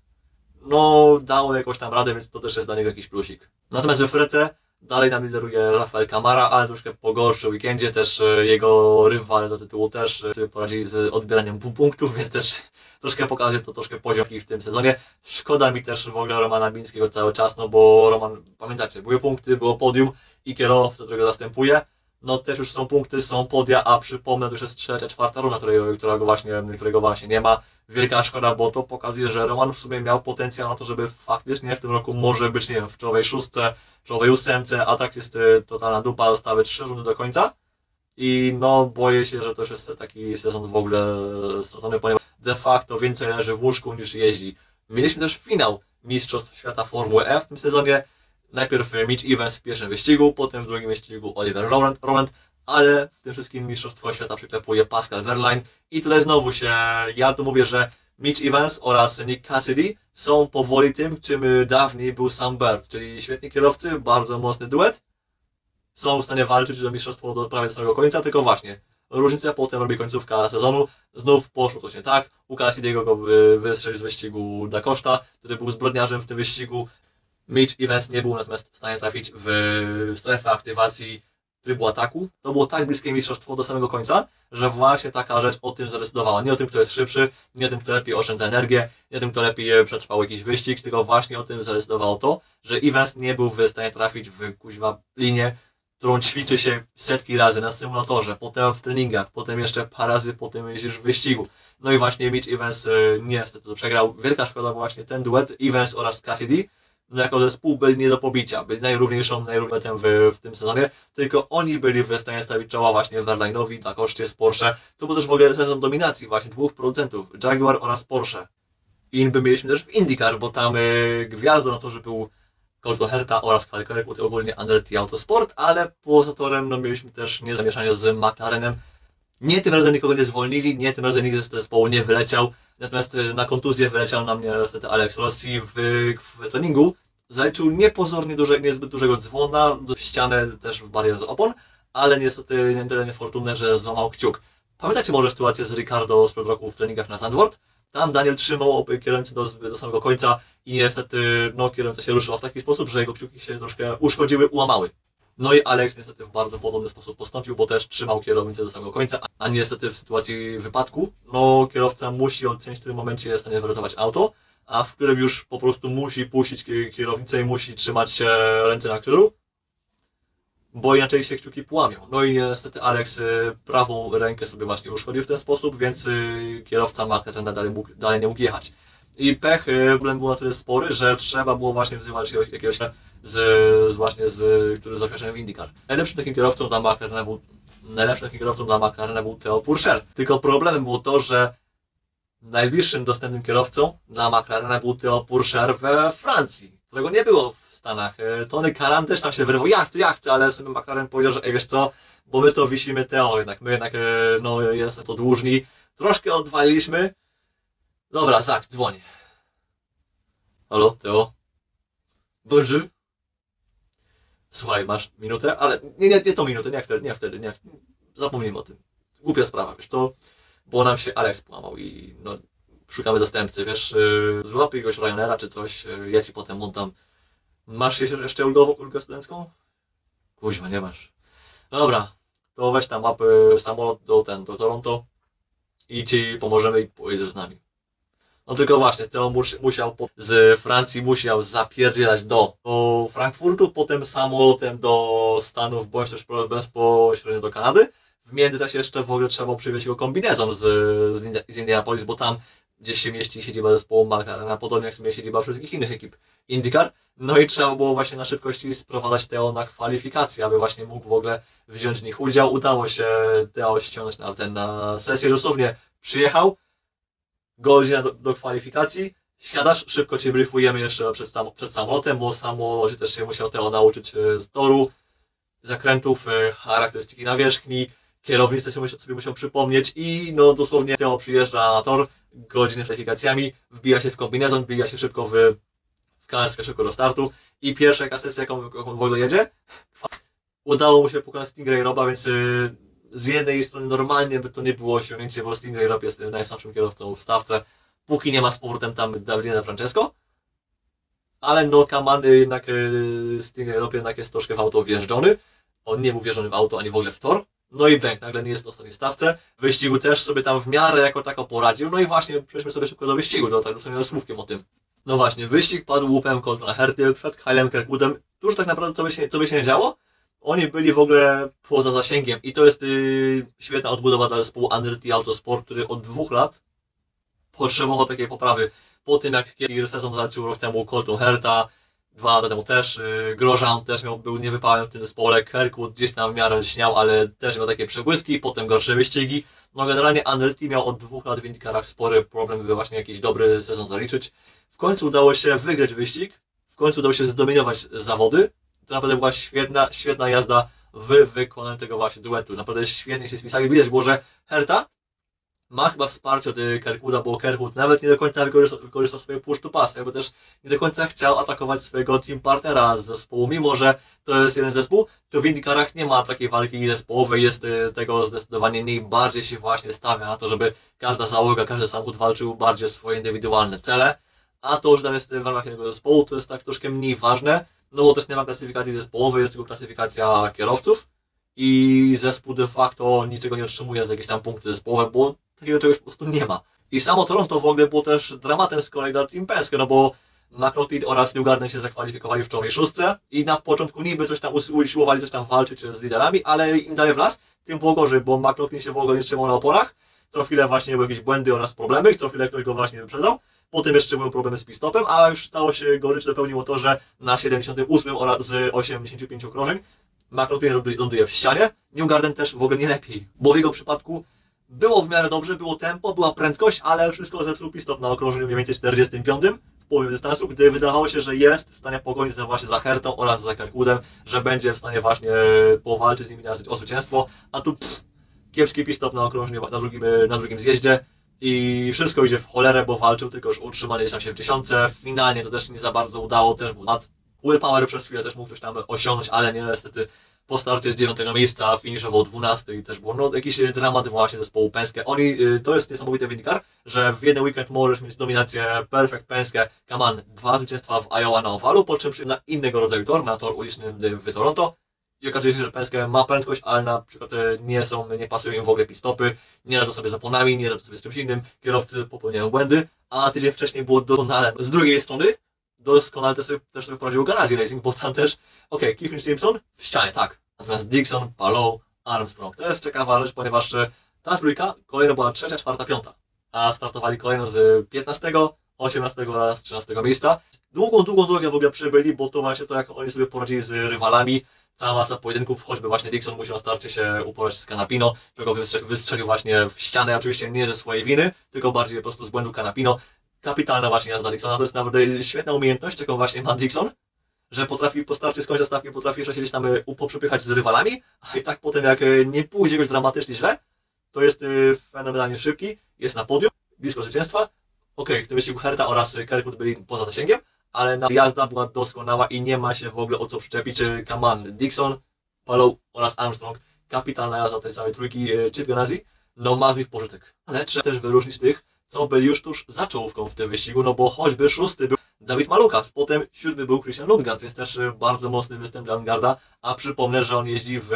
Speaker 1: no dało jakoś tam radę, więc to też jest dla niego jakiś plusik. Natomiast we Frece Dalej nam lideruje Rafael Camara, ale troszkę po gorszym weekendzie też e, jego rywale do tytułu też e, sobie poradzili z odbieraniem punktów, więc też troszkę pokazuje to troszkę poziom w tym sezonie. Szkoda mi też w ogóle Romana Bińskiego cały czas, no bo Roman, pamiętacie, były punkty, było podium i kierowca, którego zastępuje, no też już są punkty, są podia, a przypomnę, to już jest trzecia, czwarta runda, którego, którego, właśnie, którego właśnie nie ma. Wielka szkoda, bo to pokazuje, że Roman w sumie miał potencjał na to, żeby faktycznie w tym roku może być, nie wiem, w czołowej szóstce, czołowej ósemce, a tak jest y, totalna dupa, zostały trzy rundy do końca. I no, boję się, że to już jest taki sezon w ogóle stracony, ponieważ de facto więcej leży w łóżku niż jeździ. Mieliśmy też finał Mistrzostw Świata Formuły E w tym sezonie. Najpierw Mitch Evans w pierwszym wyścigu, potem w drugim wyścigu Oliver Rowland, Rowland ale w tym wszystkim Mistrzostwo Świata przyklepuje Pascal Wehrlein. I tutaj znowu się, ja tu mówię, że Mitch Evans oraz Nick Cassidy są powoli tym, czym dawniej był Sam Bird, czyli świetni kierowcy, bardzo mocny duet. Są w stanie walczyć do mistrzostwo do prawie do samego końca, tylko właśnie różnica potem robi końcówka sezonu. Znów poszło coś tak. U Cassidy'ego go wystrzelił z wyścigu Da Costa, który był zbrodniarzem w tym wyścigu. Mitch Evans nie był natomiast w stanie trafić w strefę aktywacji trybu ataku. To było tak bliskie mistrzostwo do samego końca, że właśnie taka rzecz o tym zadecydowała. Nie o tym, kto jest szybszy, nie o tym, kto lepiej oszczędza energię, nie o tym, kto lepiej przetrwał jakiś wyścig, tylko właśnie o tym zadecydowało to, że Evans nie był w stanie trafić w kuźwa linię, którą ćwiczy się setki razy na symulatorze, potem w treningach, potem jeszcze parę razy potem jeździsz w wyścigu. No i właśnie Mitch Evans y, niestety to przegrał. Wielka szkoda, właśnie ten duet Evans oraz Cassidy jako zespół byli nie do pobicia. Byli najrówniejszą, najrówniejszym w, w tym sezonie. Tylko oni byli w stanie stawić czoła właśnie Verlainowi na koszcie z Porsche. To był też w ogóle sezon dominacji właśnie dwóch producentów, Jaguar oraz Porsche. I by mieliśmy też w IndyCar, bo tam y, gwiazdą na to, że był Colton Herta oraz i ogólnie Andretti Autosport, ale poza torem no, mieliśmy też niezamieszanie z McLarenem. Nie tym razem nikogo nie zwolnili, nie tym razem nikt z zespołu nie wyleciał. Natomiast y, na kontuzję wyleciał na mnie niestety Alex Rossi w, w treningu. Zaliczył niepozornie duże, niezbyt dużego dzwona, do ścianę też w barier z opon, ale niestety nie tyle niefortunne, że złamał kciuk. Pamiętacie może sytuację z Ricardo z roku w treningach na Sandwort? Tam Daniel trzymał kierowcę do, do samego końca i niestety no, kierowca się ruszyła w taki sposób, że jego kciuki się troszkę uszkodziły, ułamały. No i Alex niestety w bardzo podobny sposób postąpił, bo też trzymał kierownicę do samego końca, a niestety w sytuacji wypadku, no kierowca musi ocenić, w którym momencie jest w stanie wyratować auto, a w którym już po prostu musi puścić kierownicę i musi trzymać ręce na krzyżu, bo inaczej się kciuki płamią. No i niestety Alex y, prawą rękę sobie właśnie uszkodził w ten sposób, więc y, kierowca McLarena dalej, mógł, dalej nie mógł jechać. I pech, y, problem był na tyle spory, że trzeba było właśnie wzywać jakiegoś, z, z właśnie z, który z w IndyCar. Najlepszym takim kierowcą dla McLarena był najlepszym kierowcą dla McLarena był Theo Pourchaire. Tylko problemem było to, że najbliższym dostępnym kierowcą dla McLarena był Theo Pourchaire we Francji, którego nie było w Stanach. E, Tony Karan też tam się wyrywał, ja chcę, ja chcę, ale sobie McLaren powiedział, że ej, wiesz co, bo my to wisimy Theo, jednak my jednak, e, no, jesteśmy to dłużni. Troszkę odwaliliśmy. Dobra, Zak, dzwoni. Halo, Theo? Bonjour. Słuchaj, masz minutę, ale nie, nie, nie tą minutę, nie wtedy, nie wtedy, nie, zapomnijmy o tym. Głupia sprawa, wiesz co, bo nam się Alex połamał i no, szukamy zastępcy, wiesz, yy, złap jakiegoś Ryanaira czy coś, yy, ja ci potem oddam. Masz jeszcze- ulgową, ulgę studencką? Kuźma, nie masz. No dobra, to weź tam łapy samolot do, ten, do Toronto i ci pomożemy i pojedziesz z nami. No tylko właśnie, Teo mus- musiał po- z Francji musiał zapierdzielać do, do Frankfurtu, potem samolotem do Stanów, bądź też bezpośrednio do Kanady. W międzyczasie jeszcze w ogóle trzeba było przywieźć jego kombinezon z, z, z Indianapolis, bo tam gdzieś się mieści siedziba zespołu McLarena, podobnie jak sobie siedziba wszystkich innych ekip IndyCar. No i trzeba było właśnie na szybkości sprowadzać Teo na kwalifikacje, aby właśnie mógł w ogóle wziąć w nich udział. Udało się Teo ściągnąć na, ten, na sesję, dosłownie przyjechał, godzina do, do kwalifikacji, siadasz, szybko Cię briefujemy jeszcze przed, sam, przed samolotem, bo samolocie też się musiał Teo nauczyć e, z toru, zakrętów, e, charakterystyki nawierzchni, kierownicę sobie musiał przypomnieć i no dosłownie Teo przyjeżdża na tor, godziny przed kwalifikacjami, wbija się w kombinezon, wbija się szybko w, w kaskę, szybko do startu i pierwsza jaka sesja, jaką, jaką w ogóle jedzie, udało mu się pokonać Stingray Roba, więc y, z jednej strony normalnie by to nie było osiągnięcie, bo Stingray Rob jest najsłabszym kierowcą w stawce, póki nie ma z powrotem tam Davide Francesco, ale no Kamany jednak y, Stingray Rob jednak jest troszkę w auto wjeżdżony, on nie był wjeżdżony w auto ani w ogóle w tor, no i węg, nagle nie jest na ostatniej stawce, w wyścigu też sobie tam w miarę jako tako poradził, no i właśnie przejdźmy sobie szybko do wyścigu, do tak dosłownie słówkiem o tym. No właśnie, wyścig padł łupem kontra Herty przed Kylem Kirkwoodem, tuż tak naprawdę co by się, co by się nie działo, oni byli w ogóle poza zasięgiem i to jest yy, świetna odbudowa dla zespołu Underty Autosport, który od dwóch lat potrzebował takiej poprawy. Po tym jak kiedy sezon zaczął rok temu Colton Herta, dwa lata temu też, yy, Grosjean też miał, był niewypałem w tym zespole, Kirkwood gdzieś tam w miarę śniał, ale też miał takie przebłyski, potem gorsze wyścigi. No generalnie Underty miał od dwóch lat w IndyCarach spory problem, by właśnie jakiś dobry sezon zaliczyć. W końcu udało się wygrać wyścig, w końcu udało się zdominować zawody, to naprawdę była świetna, świetna jazda w wykonaniu tego właśnie duetu. Naprawdę świetnie się spisali. Widać było, że Herta ma chyba wsparcie od y, Kirkwooda, bo Kirkwood nawet nie do końca wykorzystał, wykorzystał swoje push to pass, jakby też nie do końca chciał atakować swojego team partnera z zespołu, mimo że to jest jeden zespół, to w IndyCarach nie ma takiej walki zespołowej, jest y, tego zdecydowanie mniej, bardziej się właśnie stawia na to, żeby każda załoga, każdy samochód walczył bardziej swoje indywidualne cele, a to, że tam jest w ramach jednego zespołu, to jest tak troszkę mniej ważne, no bo też nie ma klasyfikacji zespołowej, jest tylko klasyfikacja kierowców i zespół de facto niczego nie otrzymuje za jakieś tam punkty zespołowe, bo takiego czegoś po prostu nie ma. I samo Toronto w ogóle było też dramatem z kolei dla Team no bo McLaughlin oraz Newgarden się zakwalifikowali w czołowej szóstce i na początku niby coś tam us- usiłowali coś tam walczyć z liderami, ale im dalej w las, tym było gorzej, bo McLaughlin się w ogóle nie trzymał na oporach, co chwilę właśnie były jakieś błędy oraz problemy, co chwilę ktoś go właśnie wyprzedzał, Potem jeszcze były problemy z pistopem, a już stało się gorycz dopełniło to, że na 78 oraz z 85 okrążeń McLaughlin ląduje- w ścianie. Newgarden też w ogóle nie lepiej, bo w jego przypadku było w miarę dobrze, było tempo, była prędkość, ale wszystko zepsuł pistop na okrążeniu mniej więcej 45 w połowie dystansu, gdy wydawało się, że jest w stanie pogonić za właśnie za Hertą oraz za Kirkwoodem, że będzie w stanie właśnie powalczyć z nimi na o zwycięstwo, a tu pff, kiepski pistop na okrążeniu na drugim, na drugim zjeździe i wszystko idzie w cholerę, bo walczył tylko już utrzymanie tam się w dziesiątce. Finalnie to też nie za bardzo udało, też był mat. Willpower przez chwilę też mógł coś tam osiągnąć, ale nie, niestety po starcie z 9 miejsca finiszował 12 i też było no, jakiś dramat właśnie zespołu Penske. Oni, y, to jest niesamowite w IndyCar, że w jeden weekend możesz mieć dominację Perfect Penske, Kaman, dwa zwycięstwa w Iowa na owalu, po czym na innego rodzaju tor, na tor uliczny w Toronto, i okazuje się, że Penske ma prędkość, ale na przykład e, nie są, nie pasują im w ogóle pit-stopy, nie radzą sobie z oponami, nie radzą sobie z czymś innym, kierowcy popełniają błędy, a tydzień wcześniej było doskonale. Z drugiej strony, doskonale też sobie, też sobie poradził Ganassi Racing, bo tam też, okej, Clifford Simpson w ścianie, tak, natomiast Dixon, Palou, Armstrong. To jest ciekawa rzecz, ponieważ e, ta trójka kolejno była trzecia, czwarta, piąta, a startowali kolejno z 15, 18 oraz 13 miejsca. Długą, długą drogę w ogóle przebyli, bo to właśnie to, jak oni sobie poradzili z rywalami, cała masa pojedynków, choćby właśnie Dixon musiał starcie się uporać z Canapino, którego wystrze- wystrzelił właśnie w ścianę, oczywiście nie ze swojej winy, tylko bardziej po prostu z błędu Canapino. Kapitalna właśnie jazda Dixona, to jest naprawdę świetna umiejętność, jaką właśnie ma Dixon, że potrafi po starcie skończyć zastawki, potrafi jeszcze siedzieć tam y, poprzepychać z rywalami, a i tak potem jak y, nie pójdzie jakoś dramatycznie źle, to jest y, fenomenalnie szybki, jest na podium, blisko zwycięstwa. Okej, w tym wyścigu Herta oraz Kirkwood byli poza zasięgiem, ale jazda była doskonała i nie ma się w ogóle o co przyczepić. Kaman, Dixon, Palou oraz Armstrong. Kapitalna jazda tej całej trójki Chip Ganassi. No ma z nich pożytek. Ale trzeba też wyróżnić tych, co by już tuż za czołówką w tym wyścigu, no bo choćby szósty był Dawid Malukas, potem siódmy był Christian Lundgaard, więc też y, bardzo mocny występ dla Lundgaarda, a przypomnę, że on jeździ w,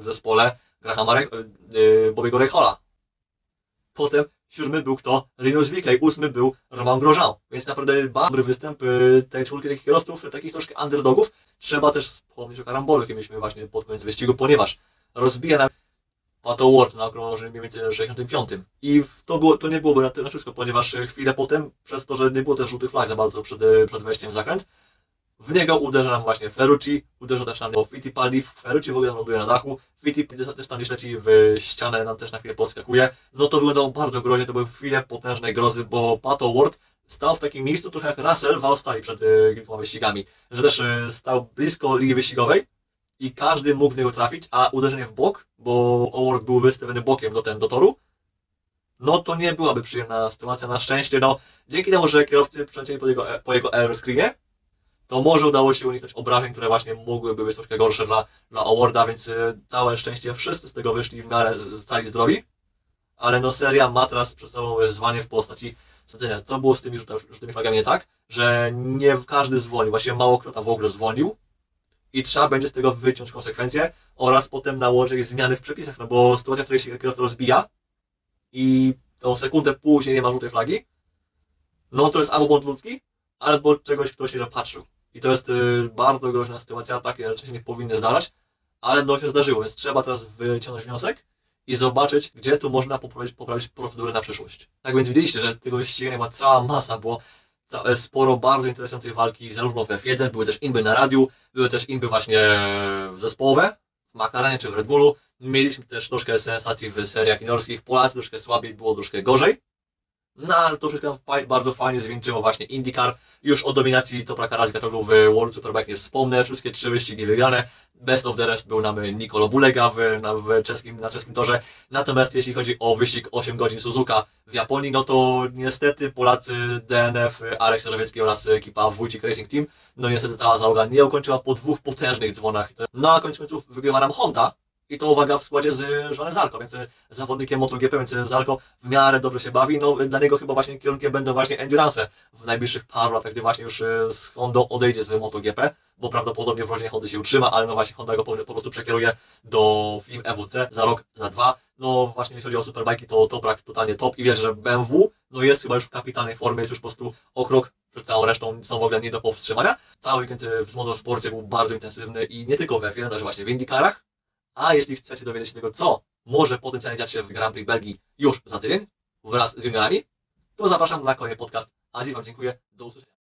Speaker 1: w zespole Grahama Re- y, Bobiego Rechola. Potem siódmy był kto? Rinus Vickey, ósmy był Romain Grosjean, więc naprawdę dobry występ tej czwórki takich kierowców, takich troszkę underdogów. Trzeba też wspomnieć o karambolu, jakie mieliśmy właśnie pod koniec wyścigu, ponieważ rozbija nam Pato Ward na okrążeniu mniej więcej 65. I to, było, to nie byłoby na, na wszystko, ponieważ e, chwilę potem, przez to, że nie było też żółtych flag za bardzo przed, e, przed wejściem w zakręt, w niego uderza nam właśnie Ferrucci, uderza też na niego Fittipaldi, Ferrucci w ogóle ląduje na dachu, Fittipaldi też tam gdzieś leci w ścianę, nam też na chwilę podskakuje. No to wyglądało bardzo groźnie, to były chwile potężnej grozy, bo Pato Ward stał w takim miejscu trochę jak Russell w Australii przed e, kilkoma wyścigami, że też stał blisko linii wyścigowej, i każdy mógł w niego trafić, a uderzenie w bok, bo Howard był wystawiony bokiem do, ten, do toru, no to nie byłaby przyjemna sytuacja. Na szczęście, no dzięki temu, że kierowcy przelecieli po jego, po jego aeroscreenie, to może udało się uniknąć obrażeń, które właśnie mogłyby być troszkę gorsze dla, dla Howarda, więc e, całe szczęście wszyscy z tego wyszli w miarę cali zdrowi, ale no seria ma teraz przed sobą wyzwanie w postaci sadzenia. Co było z tymi rzutami, rzutymi flagami nie tak, że nie każdy zwolnił, właściwie mało kto tam w ogóle zwolnił, i trzeba będzie z tego wyciąć konsekwencje oraz potem nałożyć zmiany w przepisach, no bo sytuacja, w której się kierowca rozbija i tą sekundę później nie ma żółtej flagi, no to jest albo błąd ludzki, albo czegoś ktoś nie dopatrzył. I to jest y, bardzo groźna sytuacja, takie rzeczy się nie powinny zdarzać, ale no się zdarzyło, więc trzeba teraz wyciągnąć wniosek i zobaczyć, gdzie tu można poprawić, poprawić procedurę na przyszłość. Tak więc widzieliście, że tego ścigania była cała masa, e, sporo bardzo interesujących walki, zarówno w F1, były też inby na radiu, były też inby właśnie zespołowe, w McLarenie czy w Red Bullu. Mieliśmy też troszkę sensacji w seriach juniorskich, Polacy troszkę słabiej, było troszkę gorzej. No ale to wszystko bardzo fajnie zwieńczyło właśnie IndyCar. Już o dominacji Topraka Razgatoglu w World Superbike nie wspomnę, wszystkie trzy wyścigi wygrane. Best of the rest był nam Nicolo Bulega w, na, w czeskim, na czeskim torze. Natomiast jeśli chodzi o wyścig 8 godzin Suzuka w Japonii, no to niestety Polacy DNF, Arek Starowiecki oraz ekipa Wójcik Racing Team, no niestety cała załoga nie ukończyła po dwóch potężnych dzwonach. No a koniec końców wygrywa nam Honda, i to uwaga w składzie z Żonem Zarko, więc e, zawodnikiem MotoGP, więc e, Zarko w miarę dobrze się bawi. No dla niego chyba właśnie kierunkiem będą właśnie endurance w najbliższych paru latach, gdy właśnie już e, z Hondą odejdzie z MotoGP, bo prawdopodobnie w rodzinie Hondy się utrzyma, ale no właśnie Honda go po, prostu przekieruje do film EWC za rok, za dwa. No właśnie jeśli chodzi o superbajki, to Toprak totalnie top i wiesz, że BMW no jest chyba już w kapitalnej formie, jest już po prostu o krok przed całą resztą, są w ogóle nie do powstrzymania. Cały weekend w motorsporcie był bardzo intensywny i nie tylko w F1, też właśnie w IndyCarach. A jeśli chcecie dowiedzieć się tego, co może potencjalnie dziać się w Grand Prix Belgii już za tydzień wraz z juniorami, to zapraszam na kolejny podcast. A dziś Wam dziękuję. Do usłyszenia.